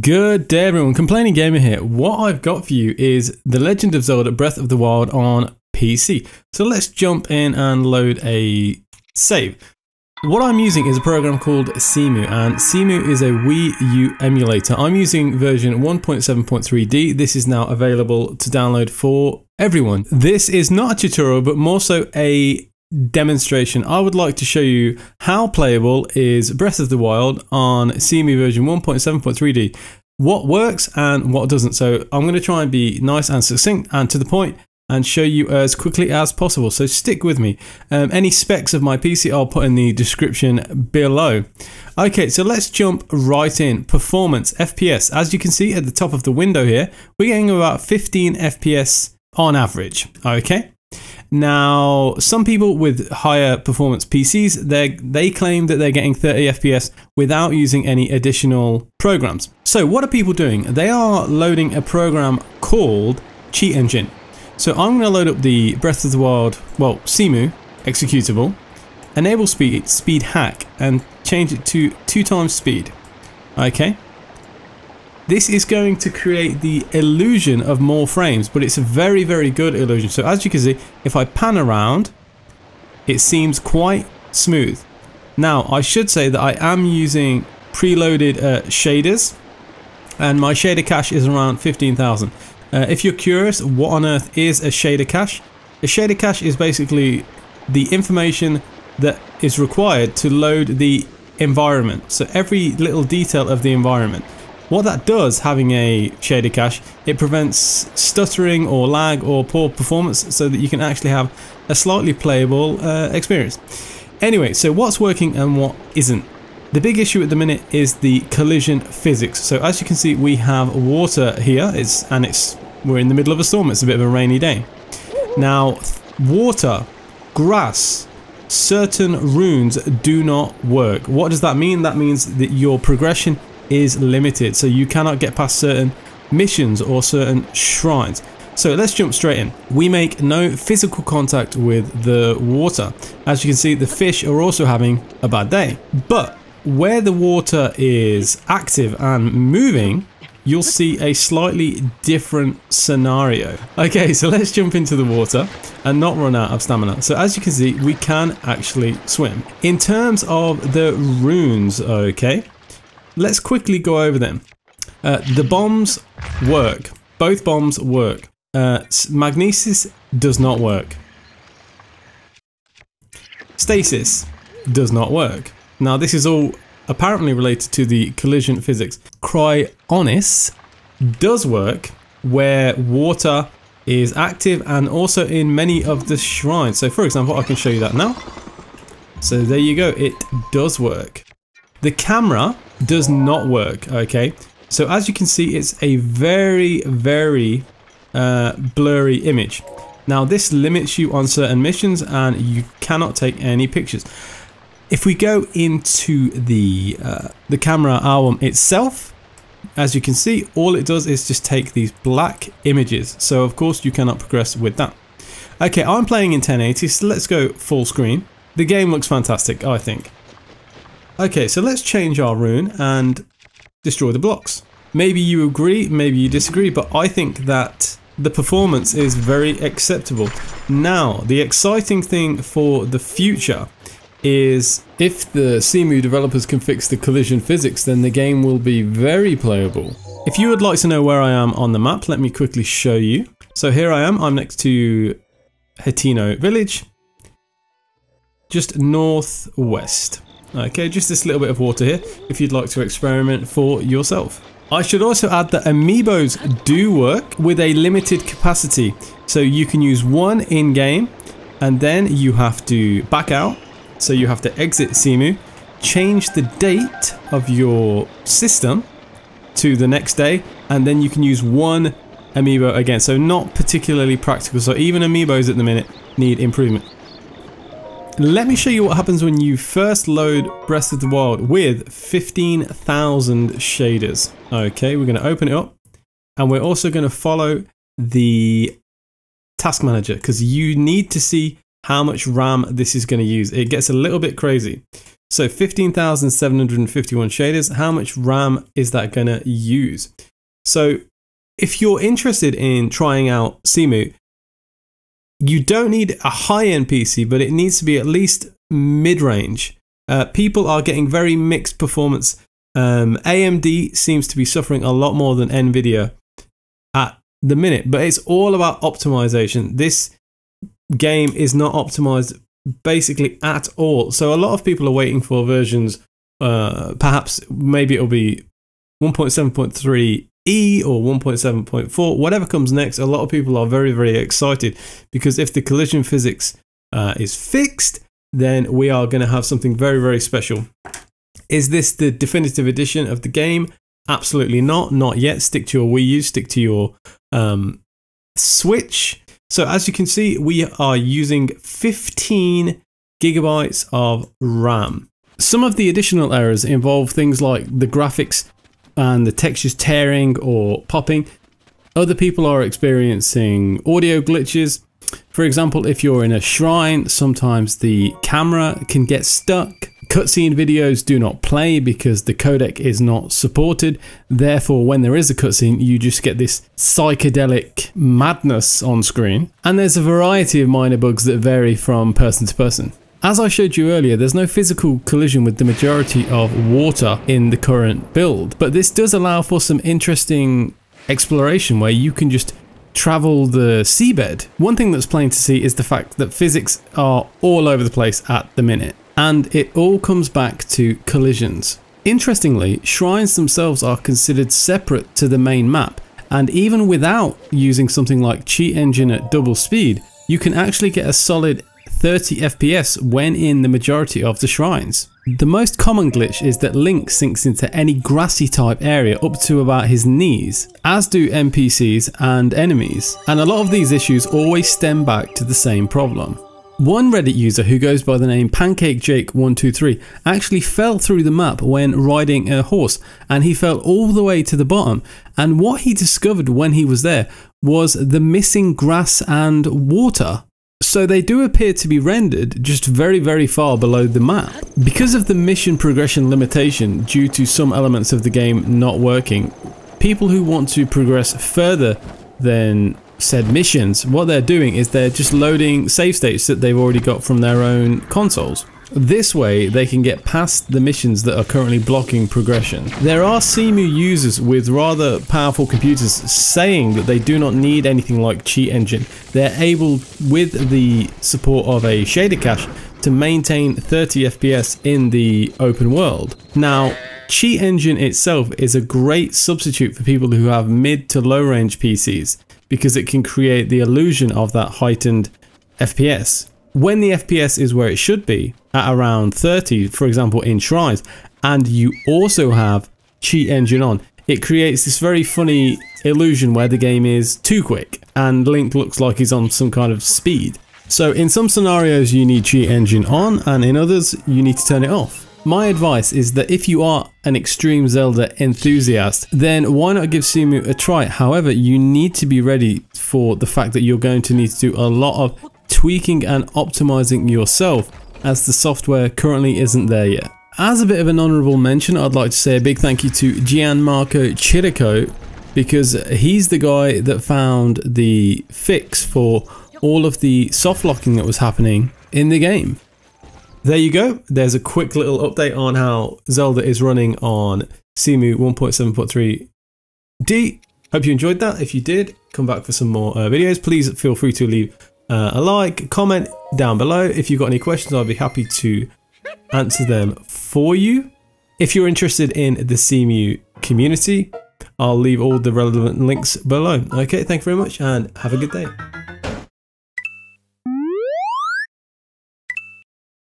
Good day everyone, Complaining Gamer here. What I've got for you is The Legend of Zelda Breath of the Wild on PC. So let's jump in and load a save. What I'm using is a program called Cemu, and Cemu is a Wii U emulator. I'm using version 1.7.3D. This is now available to download for everyone. This is not a tutorial, but more so a demonstration, I would like to show you how playable is Breath of the Wild on Cemu version 1.7.3D. What works and what doesn't. So I'm going to try and be nice and succinct and to the point and show you as quickly as possible. So stick with me. Um, any specs of my PC I'll put in the description below. Okay, so let's jump right in. Performance, FPS. As you can see at the top of the window here, we're getting about 15 FPS on average. Okay. Now, some people with higher performance PCs, they they claim that they're getting 30 FPS without using any additional programs. So what are people doing? They are loading a program called Cheat Engine. So I'm going to load up the Breath of the Wild, well, Cemu executable, enable speed, speed hack, and change it to two times speed. Okay. This is going to create the illusion of more frames, but it's a very, very good illusion. So as you can see, if I pan around, it seems quite smooth. Now, I should say that I am using preloaded uh, shaders, and my shader cache is around 15,000. Uh, if you're curious, what on earth is a shader cache? A shader cache is basically the information that is required to load the environment. So every little detail of the environment. What that does, having a shader cache, it prevents stuttering or lag or poor performance so that you can actually have a slightly playable uh, experience. Anyway, so what's working and what isn't? The big issue at the minute is the collision physics. So as you can see, we have water here, it's, and it's we're in the middle of a storm. It's a bit of a rainy day. Now, water, grass, certain runes do not work. What does that mean? That means that your progression is limited. So you cannot get past certain missions or certain shrines. So let's jump straight in. We make no physical contact with the water. As you can see, the fish are also having a bad day. But where the water is active and moving, you'll see a slightly different scenario. Okay, so let's jump into the water and not run out of stamina. So as you can see, we can actually swim. In terms of the runes, okay, let's quickly go over them. Uh, the bombs work. Both bombs work. Uh, magnesis does not work. Stasis does not work. Now this is all apparently related to the collision physics. Cryonis does work where water is active and also in many of the shrines. So for example, I can show you that now. So there you go, it does work. The camera does not work, okay? So as you can see, it's a very, very uh, blurry image. Now this limits you on certain missions and you cannot take any pictures. If we go into the uh, the camera album itself, as you can see, all it does is just take these black images. So of course you cannot progress with that. Okay, I'm playing in 1080, so let's go full screen. The game looks fantastic, I think. Okay, so let's change our rune and destroy the blocks. Maybe you agree, maybe you disagree, but I think that the performance is very acceptable. Now, the exciting thing for the future is if the Cemu developers can fix the collision physics, then the game will be very playable. If you would like to know where I am on the map, let me quickly show you. So here I am, I'm next to Hateno village, just northwest. Okay, just this little bit of water here, if you'd like to experiment for yourself. I should also add that amiibos do work with a limited capacity. So you can use one in-game, and then you have to back out so you have to exit Cemu, change the date of your system to the next day, and then you can use one amiibo again. So not particularly practical. So even amiibos at the minute need improvement. Let me show you what happens when you first load Breath of the Wild with 15,000 shaders. Okay, we're going to open it up and we're also going to follow the task manager because you need to see how much RAM this is going to use. It gets a little bit crazy. So 15,751 shaders, how much RAM is that going to use? So if you're interested in trying out Cemu, you don't need a high-end PC, but it needs to be at least mid-range. Uh, people are getting very mixed performance. Um, AMD seems to be suffering a lot more than NVIDIA at the minute, but it's all about optimization. This game is not optimized basically at all. So a lot of people are waiting for versions, uh, perhaps maybe it'll be 1.7.3 E or 1.7.4, whatever comes next. A lot of people are very, very excited because if the collision physics uh, is fixed, then we are going to have something very, very special. Is this the definitive edition of the game? Absolutely not. Not yet. Stick to your Wii U, stick to your um, Switch. So as you can see, we are using 15 gigabytes of RAM. Some of the additional errors involve things like the graphics and the textures tearing or popping. Other people are experiencing audio glitches. For example, if you're in a shrine, sometimes the camera can get stuck Cutscene videos do not play because the codec is not supported. Therefore, when there is a cutscene, you just get this psychedelic madness on screen. And there's a variety of minor bugs that vary from person to person. As I showed you earlier, there's no physical collision with the majority of water in the current build, but this does allow for some interesting exploration where you can just travel the seabed. One thing that's plain to see is the fact that physics are all over the place at the minute and it all comes back to collisions. Interestingly, shrines themselves are considered separate to the main map, and even without using something like Cheat Engine at double speed, you can actually get a solid 30 FPS when in the majority of the shrines. The most common glitch is that Link sinks into any grassy type area up to about his knees, as do NPCs and enemies, and a lot of these issues always stem back to the same problem. One Reddit user who goes by the name PancakeJake123 actually fell through the map when riding a horse and he fell all the way to the bottom. And what he discovered when he was there was the missing grass and water. So they do appear to be rendered just very, very far below the map. Because of the mission progression limitation due to some elements of the game not working, people who want to progress further than said missions, what they're doing is they're just loading save states that they've already got from their own consoles. This way, they can get past the missions that are currently blocking progression. There are Cemu users with rather powerful computers saying that they do not need anything like Cheat Engine. They're able, with the support of a shader cache, to maintain 30 FPS in the open world. Now, Cheat Engine itself is a great substitute for people who have mid to low range PCs because it can create the illusion of that heightened FPS. When the FPS is where it should be, at around 30, for example, in Shrines, and you also have Cheat Engine on, it creates this very funny illusion where the game is too quick and Link looks like he's on some kind of speed. So in some scenarios you need Cheat Engine on and in others you need to turn it off. My advice is that if you are an extreme Zelda enthusiast, then why not give Cemu a try? However, you need to be ready for the fact that you're going to need to do a lot of tweaking and optimizing yourself as the software currently isn't there yet. As a bit of an honorable mention, I'd like to say a big thank you to Gianmarco Chirico because he's the guy that found the fix for all of the soft locking that was happening in the game there you go. There's a quick little update on how Zelda is running on Cemu 1.7.3D. Hope you enjoyed that. If you did, come back for some more uh, videos. Please feel free to leave uh, a like, comment down below. If you've got any questions, I'll be happy to answer them for you. If you're interested in the Cemu community, I'll leave all the relevant links below. Okay, thank you very much and have a good day.